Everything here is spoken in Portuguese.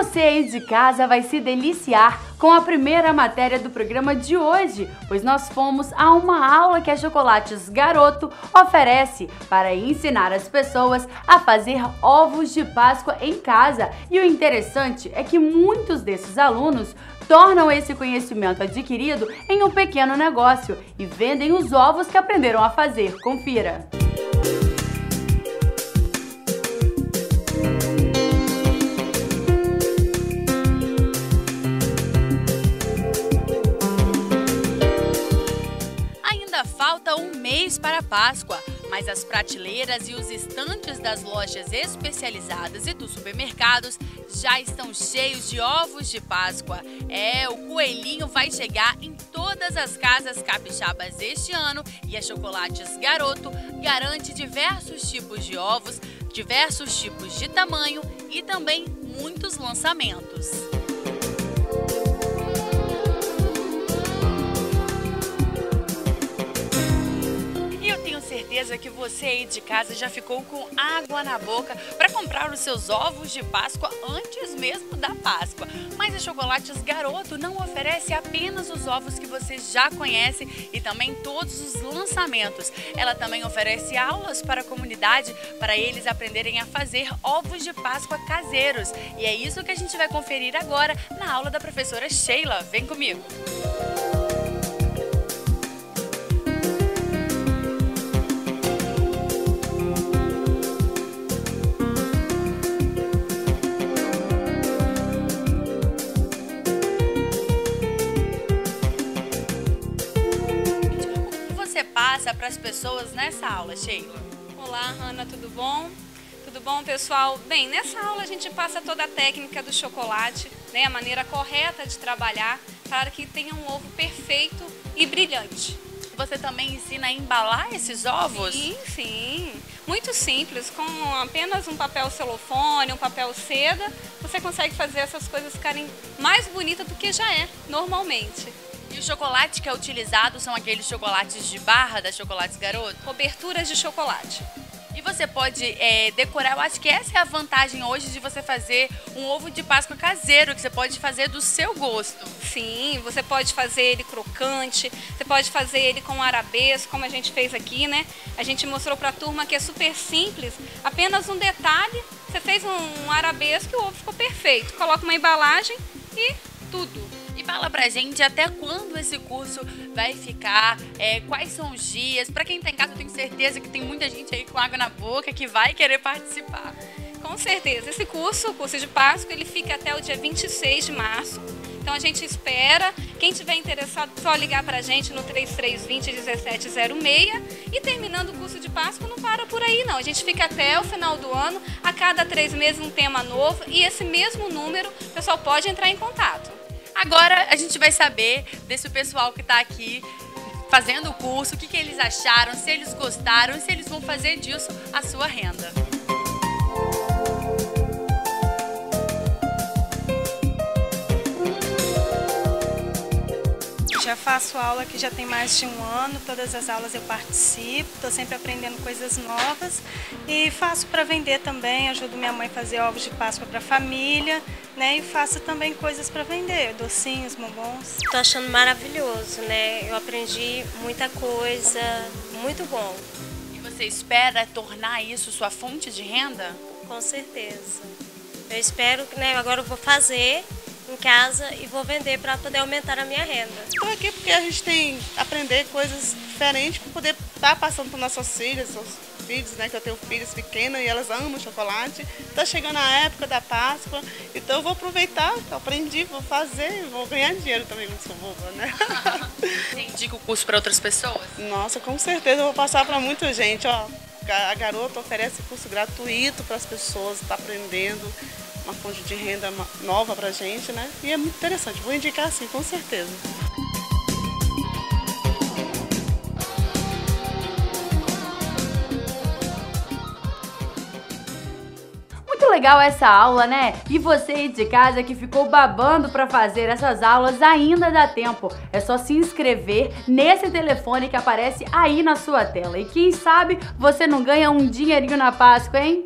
Você aí de casa vai se deliciar com a primeira matéria do programa de hoje, pois nós fomos a uma aula que a Chocolates Garoto oferece para ensinar as pessoas a fazer ovos de Páscoa em casa. E o interessante é que muitos desses alunos tornam esse conhecimento adquirido em um pequeno negócio e vendem os ovos que aprenderam a fazer. Confira! Falta um mês para a Páscoa, mas as prateleiras e os estantes das lojas especializadas e dos supermercados já estão cheios de ovos de Páscoa. É, o coelhinho vai chegar em todas as casas capixabas este ano e a Chocolates Garoto garante diversos tipos de ovos, diversos tipos de tamanho e também muitos lançamentos. Certeza que você aí de casa já ficou com água na boca para comprar os seus ovos de Páscoa antes mesmo da Páscoa. Mas a Chocolates Garoto não oferece apenas os ovos que você já conhece e também todos os lançamentos. Ela também oferece aulas para a comunidade para eles aprenderem a fazer ovos de Páscoa caseiros. E é isso que a gente vai conferir agora na aula da professora Sheila. Vem comigo! Passa para as pessoas nessa aula, Sheila? Olá, Hanna, tudo bom? Tudo bom, pessoal? Bem, nessa aula a gente passa toda a técnica do chocolate, né, a maneira correta de trabalhar para que tenha um ovo perfeito e brilhante. Você também ensina a embalar esses ovos? Sim, sim. Muito simples, com apenas um papel celofone, um papel seda, você consegue fazer essas coisas ficarem mais bonitas do que já é normalmente. O chocolate que é utilizado são aqueles chocolates de barra da Chocolates Garoto? Coberturas de chocolate. E você pode é, decorar, eu acho que essa é a vantagem hoje de você fazer um ovo de Páscoa caseiro, que você pode fazer do seu gosto. Sim, você pode fazer ele crocante, você pode fazer ele com arabesco, como a gente fez aqui, né? A gente mostrou para a turma que é super simples, apenas um detalhe, você fez um arabesco e o ovo ficou perfeito. Coloca uma embalagem e tudo. Fala pra gente até quando esse curso vai ficar, é, quais são os dias. Para quem tá em casa, eu tenho certeza que tem muita gente aí com água na boca que vai querer participar. Com certeza. Esse curso, o curso de Páscoa, ele fica até o dia 26 de março. Então a gente espera. Quem tiver interessado, só ligar para a gente no 3320 1706. E terminando o curso de Páscoa, não para por aí não. A gente fica até o final do ano, a cada três meses um tema novo. E esse mesmo número, o pessoal pode entrar em contato. Agora a gente vai saber desse pessoal que está aqui fazendo o curso, o que, que eles acharam, se eles gostaram e se eles vão fazer disso a sua renda. Já faço aula que já tem mais de um ano, todas as aulas eu participo, estou sempre aprendendo coisas novas e faço para vender também, ajudo minha mãe a fazer ovos de Páscoa para a família né? E faço também coisas para vender, docinhos, bombons. Tô achando maravilhoso, né? Eu aprendi muita coisa, muito bom. E você espera tornar isso sua fonte de renda? Com certeza. Eu espero, né? Agora eu vou fazer em casa e vou vender para poder aumentar a minha renda. Estou aqui porque a gente tem aprender coisas diferentes para poder estar tá passando para nossas filhas, seus filhos, né? Que eu tenho filhas pequenas e elas amam chocolate. Está chegando a época da Páscoa, então eu vou aproveitar, aprendi, vou fazer, vou ganhar dinheiro também, não sou boba, né? Você indica o curso para outras pessoas? Nossa, com certeza eu vou passar para muita gente, ó. A garota oferece curso gratuito para as pessoas, está aprendendo uma fonte de renda nova para a gente, né? E é muito interessante. Vou indicar sim, com certeza. legal essa aula, né? E você aí de casa que ficou babando para fazer essas aulas, ainda dá tempo. É só se inscrever nesse telefone que aparece aí na sua tela. E quem sabe você não ganha um dinheirinho na Páscoa, hein?